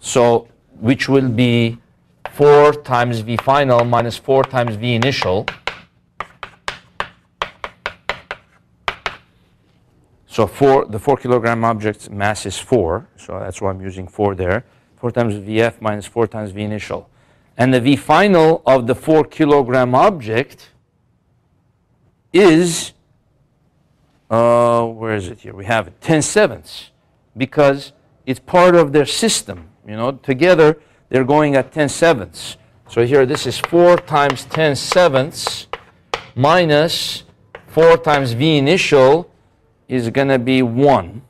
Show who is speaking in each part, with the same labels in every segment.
Speaker 1: So which will be 4 times V final minus 4 times V initial. So four, the 4 kilogram object's mass is 4, so that's why I'm using 4 there. 4 times Vf minus 4 times V initial. And the V final of the 4 kilogram object is, uh, where is it here? We have it, 10 sevenths, because it's part of their system. You know, together they're going at 10 sevenths. So here this is 4 times 10 sevenths minus 4 times V initial is going to be 1.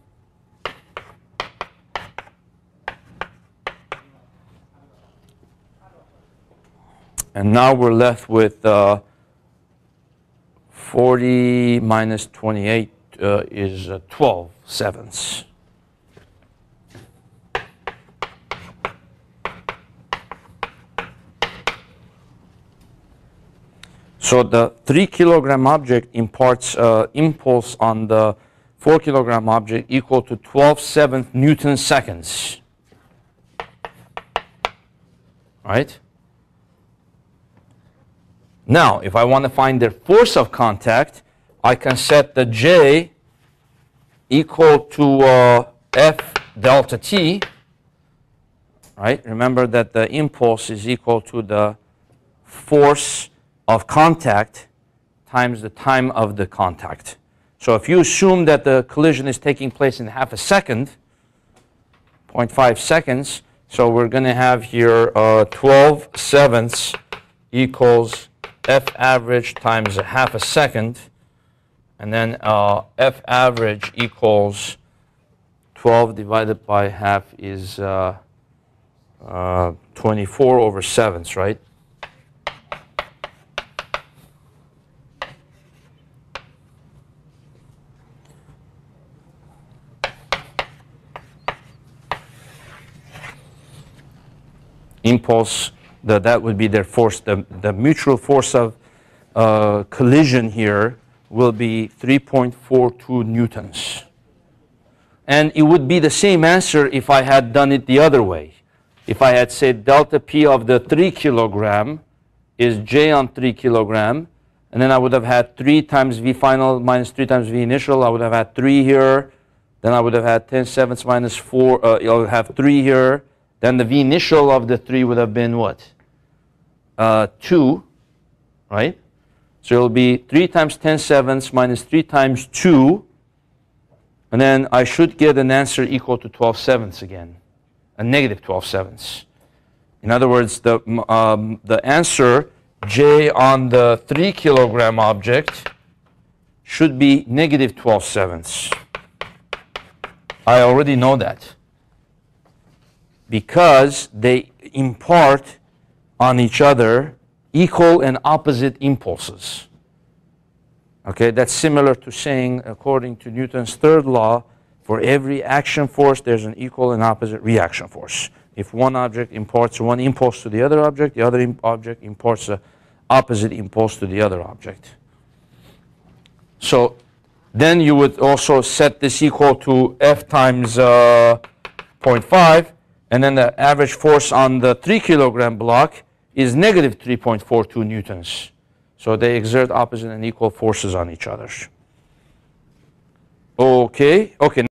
Speaker 1: And now we're left with uh, 40 minus 28 uh, is uh, 12 sevenths. So the 3 kilogram object imparts uh, impulse on the 4 kilogram object equal to 12 seventh Newton seconds. Right? Now, if I want to find their force of contact, I can set the J equal to uh, F delta T. Right? Remember that the impulse is equal to the force of contact times the time of the contact. So if you assume that the collision is taking place in half a second, 0.5 seconds, so we're going to have here uh, 12 sevenths equals F average times a half a second, and then uh, F average equals 12 divided by half is uh, uh 24 over sevenths, right? Impulse, the, that would be their force, the, the mutual force of uh, collision here will be 3.42 newtons. And it would be the same answer if I had done it the other way. If I had said delta P of the 3 kilogram is J on 3 kilogram, and then I would have had 3 times V final minus 3 times V initial. I would have had 3 here. Then I would have had 10 sevenths minus 4. Uh, I would have 3 here. Then the V initial of the 3 would have been what? Uh, 2, right? So it'll be 3 times 10 sevenths minus 3 times 2. And then I should get an answer equal to 12 sevenths again, a negative 12 sevenths. In other words, the, um, the answer, J on the 3 kilogram object, should be negative 12 sevenths. I already know that because they impart on each other equal and opposite impulses. Okay, that's similar to saying, according to Newton's third law, for every action force, there's an equal and opposite reaction force. If one object imparts one impulse to the other object, the other object imparts an opposite impulse to the other object. So then you would also set this equal to F times uh, 0.5, and then the average force on the 3 kilogram block is negative 3.42 newtons. So they exert opposite and equal forces on each other. Okay, okay.